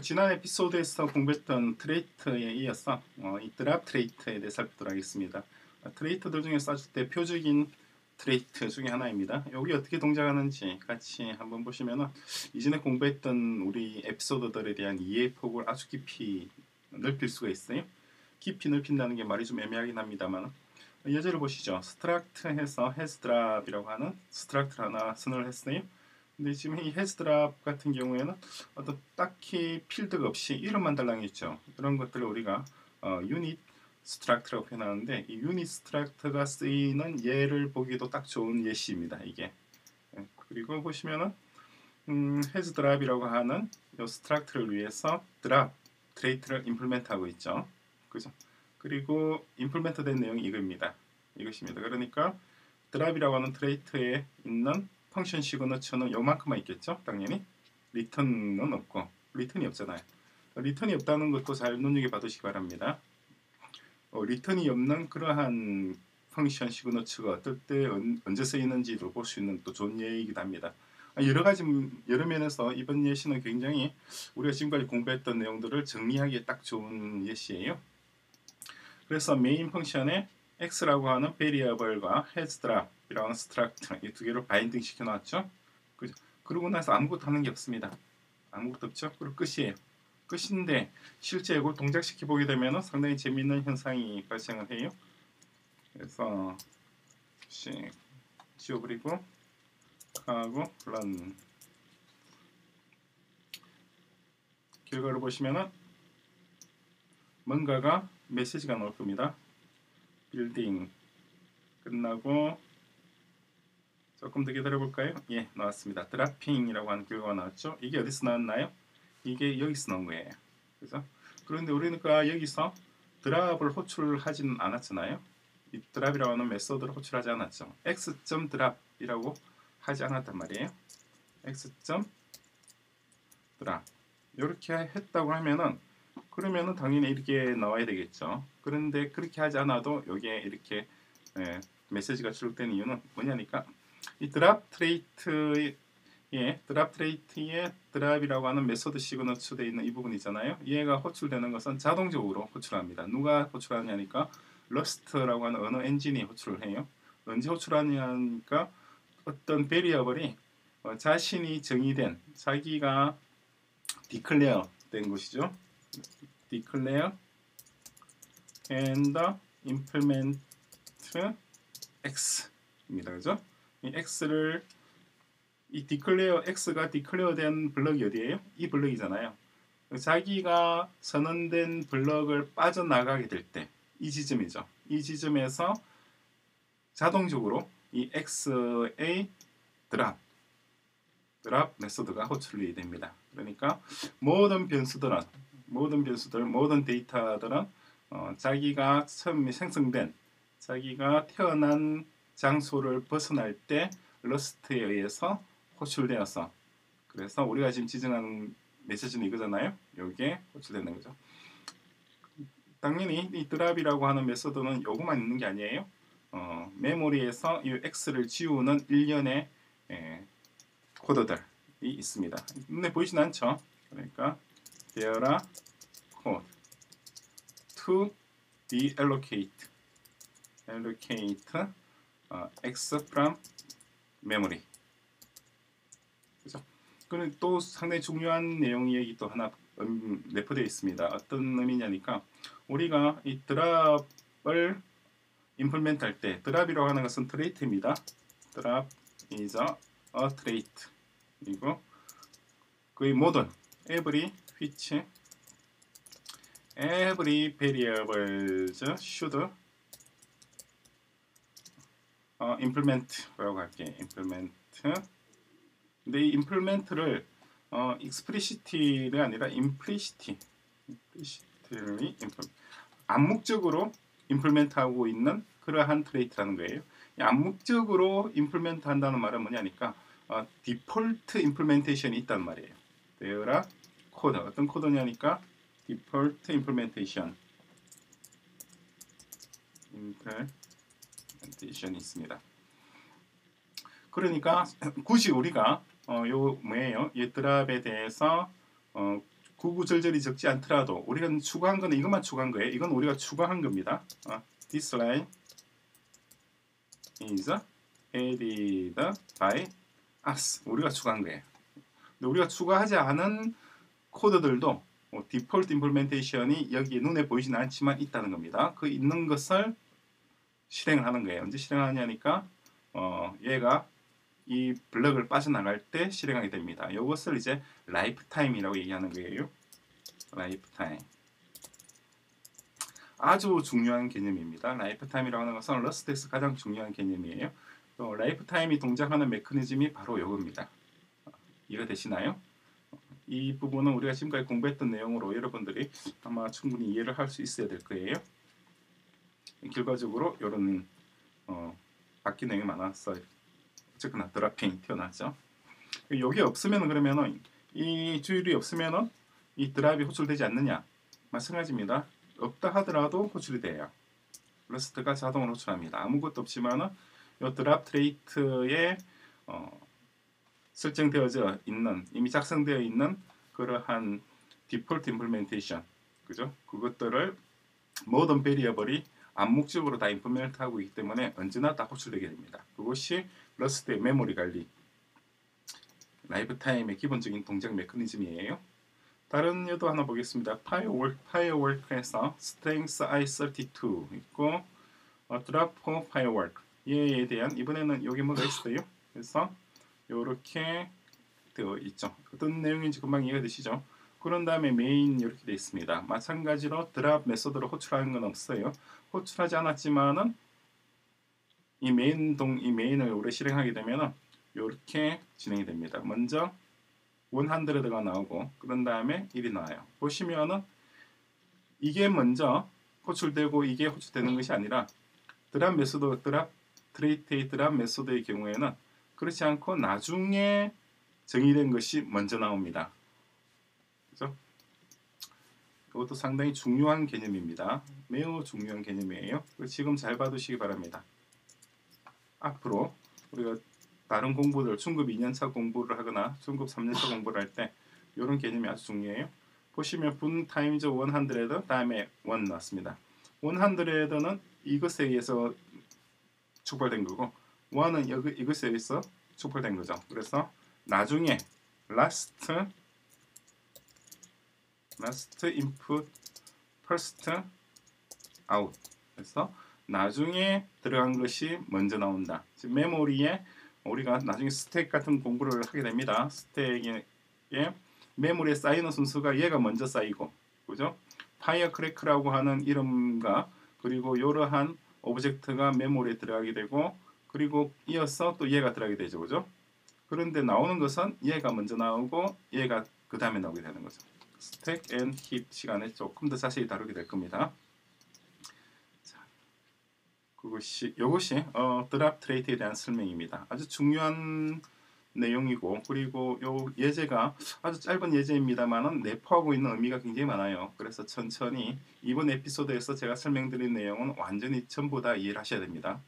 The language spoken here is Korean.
지난 에피소드에서 공부했던 trait에 이어서 어, 이 drop trait에 대해 살펴보도록 하겠습니다. 어, trait들 중에서 아주 대표적인 trait 중에 하나입니다. 여기 어떻게 동작하는지 같이 한번 보시면 이전에 공부했던 우리 에피소드들에 대한 이해 폭을 아주 깊이 넓힐 수가 있어요. 깊이 넓힌다는 게 말이 좀 애매하긴 합니다만 예제를 보시죠. struct 해서 HasDrop이라고 하는 struct 하나 선언을 했어요. 근데 지금 이 HasDrop 같은 경우에는 어떤 딱히 필드가 없이 이름만 달랑 있죠. 그런 것들을 우리가 어, unit struct라고 표현하는데 이 unit struct가 쓰이는 예를 보기도 딱 좋은 예시입니다. 이게 예, 그리고 보시면은 음, HasDrop이라고 하는 이 struct를 위해서 drop trait를 implement하고 있죠. 그죠? 그리고 implement 된 내용이 이겁니다. 이것입니다. 그러니까 drop이라고 하는 trait에 있는 function signature는 요만큼만 있겠죠. 당연히 return은 없고 return이 없잖아요. return이 없다는 것도 잘 눈여겨 봐두시기 바랍니다. 어, return이 없는 그러한 function signature가 어떨 때 언제 쓰이는지도 볼수 있는 또 좋은 예이기도 합니다. 아, 여러 가지 여러 면에서 이번 예시는 굉장히 우리가 지금까지 공부했던 내용들을 정리하기에 딱 좋은 예시예요. 그래서 main function에 x라고 하는 variable과 HasDrop이라는 struct 이 두 개를 binding 시켜놨죠. 그죠? 그러고 나서 아무것도 하는 게 없습니다. 아무것도 없죠. 그리고 끝이에요. 끝인데 실제 이걸 동작시켜 보게 되면 상당히 재미있는 현상이 발생을 해요. 그래서 지워버리고 하고 run 결과를 보시면은 뭔가가 메시지가 나올 겁니다. 빌딩 끝나고 조금 더 기다려 볼까요? 예, 나왔습니다. 드라핑이라고 하는 결과가 나왔죠. 이게 어디서 나왔나요? 이게 여기서 나온 거예요. 그죠? 그런데 우리가 여기서 드랍을 호출하지는 않았잖아요. 이 드랍이라고 하는 메소드를 호출하지 않았죠. x.드랍이라고 하지 않았단 말이에요. x.drop 이렇게 했다고 하면은 그러면은 당연히 이렇게 나와야 되겠죠. 그런데 그렇게 하지 않아도 여기에 이렇게 예, 메시지가 출력되는 이유는 뭐냐니까 이 drop trait의 drop trait의 drop이라고 하는 method signature되어 있는 이 부분 있잖아요. 얘가 호출되는 것은 자동적으로 호출합니다. 누가 호출하냐니까 Rust라고 하는 언어 엔진이 호출을 해요. 언제 호출하냐니까 어떤 variable이 어, 자신이 정의된 자기가 declare 된 것이죠. declare and implement x입니다. 그죠? 이 x를 이 declare x가 declare 된 블럭이 어디예요? 이 블럭이잖아요. 자기가 선언된 블럭을 빠져나가게 될 때 이 지점이죠. 이 지점에서 자동적으로 이 x의 drop drop method가 호출이 됩니다. 그러니까 모든 변수들은 모든 변수들, 모든 데이터들은 어, 자기가 처음 생성된 자기가 태어난 장소를 벗어날 때 Rust에 의해서 호출되어서 그래서 우리가 지금 지정한 메시지는 이거잖아요. 여기에 호출되는 거죠. 당연히 이 드랍이라고 하는 메소드는 요거만 있는 게 아니에요. 어, 메모리에서 이 x를 지우는 일련의 예, 코드들이 있습니다. 눈에 보이진 않죠. 그러니까 there are code to deallocate allocate uh, x from memory 그죠? 그는 또 상당히 중요한 내용이 또 하나 음, 내포되어 있습니다. 어떤 의미냐니까 우리가 이 드랍을 임플멘트 할 때 드랍이라고 하는 것은 트레이트입니다. 드랍 is a, a trait 그리고 그의 모든 every which every variables should 어, implement라고 할게 implement 근데 이 implement를 어, explicitly가 아니라 implicitly implicitly implement 암묵적으로 implement하고 있는 그러한 트레이트라는 거예요. 암묵적으로 implement 한다는 말은 뭐냐니까 어, 디폴트 임플멘테이션이 있단 말이에요. there 코드 어떤 코드냐니까 default implementation implementation 이 있습니다. 그러니까 굳이 우리가 어, 요 뭐예요? 이 드랍에 대해서 어, 구구절절이 적지 않더라도 우리가 추가한 거는 이것만 추가한 거예요. 이건 우리가 추가한 겁니다. 어, this line is added by us. 우리가 추가한 거예요. 근데 우리가 추가하지 않은 코드들도 뭐 디폴트 임플멘테이션이 여기 눈에 보이지는 않지만 있다는 겁니다. 그 있는 것을 실행을 하는 거예요. 언제 실행하냐니까 어, 얘가 이 블럭을 빠져나갈 때 실행하게 됩니다. 이것을 이제 life time이라고 얘기하는 거예요. life time. 아주 중요한 개념입니다. life time이라고 하는 것은 Rust에서 가장 중요한 개념이에요. 또 life time이 동작하는 메커니즘이 바로 이겁니다. 이해가 되시나요? 이 부분은 우리가 지금까지 공부했던 내용으로 여러분들이 아마 충분히 이해를 할 수 있어야 될 거예요. 결과적으로 이런 어, 바뀐 내용이 많았어요. 어쨌거나 dropping 튀어나왔죠. 여기 없으면 그러면은 이 주율이 없으면은 이 drop이 호출되지 않느냐? 마찬가지입니다. 없다 하더라도 호출이 돼요. Rust가 자동으로 호출합니다. 아무것도 없지만은 이 drop trait에 어, 설정되어져 있는 이미 작성되어 있는 그러한 default implementation 그죠? 그것들을 모든 variable이 암묵적으로 다 implement 하고 있기 때문에 언제나 다 호출되게 됩니다. 그것이 Rust의 메모리 관리 life time의 기본적인 동작 메커니즘이에요. 다른 예도 하나 보겠습니다. firework, firework에서 strength i32 있고 어, for firework 얘에 대한 이번에는 여기 뭐가 있어요. 그래서 이렇게 되어 있죠. 어떤 내용인지 금방 이해가 되시죠? 그런 다음에 메인 이렇게 되어 있습니다. 마찬가지로 drop method로 호출하는 건 없어요. 호출하지 않았지만은 이 메인 동 이 main을 우리 실행하게 되면은 이렇게 진행이 됩니다. 먼저 100가 나오고 그런 다음에 1이 나와요. 보시면은 이게 먼저 호출되고 이게 호출되는 것이 아니라 drop method drop trait의 drop method의 경우에는 그렇지 않고 나중에 정의된 것이 먼저 나옵니다. 그죠? 이것도 상당히 중요한 개념입니다. 매우 중요한 개념이에요. 지금 잘 봐두시기 바랍니다. 앞으로 우리가 다른 공부들 중급 2년차 공부를 하거나 중급 3년차 공부를 할 때 이런 개념이 아주 중요해요. 보시면 boom times 100 다음에 1 나왔습니다. 100는 이것에 의해서 촉발된 거고 1은 여기, 이것에 의해서 촉발된 거죠. 그래서 나중에 last last input first out 그래서 나중에 들어간 것이 먼저 나온다. 즉 메모리에 우리가 나중에 스택 같은 공부를 하게 됩니다. 스택에 메모리에 쌓이는 순서가 얘가 먼저 쌓이고 그죠? firecracker라고 하는 이름과 그리고 이러한 object가 메모리에 들어가게 되고 그리고 이어서 또 얘가 들어가게 되죠. 그죠? 그런데 나오는 것은 얘가 먼저 나오고 얘가 그 다음에 나오게 되는 거죠. stack and heap 시간에 조금 더 자세히 다루게 될 겁니다. 자, 그것이 이것이 어, drop trait에 대한 설명입니다. 아주 중요한 내용이고 그리고 요 예제가 아주 짧은 예제입니다만은 내포하고 있는 의미가 굉장히 많아요. 그래서 천천히 이번 에피소드에서 제가 설명드린 내용은 완전히 전부 다 이해를 하셔야 됩니다.